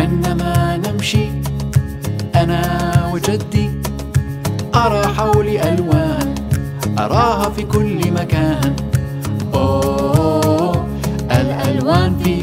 عندما نمشي أنا وجدي أرى حولي ألوان أراها في كل مكان. أوه الألوان في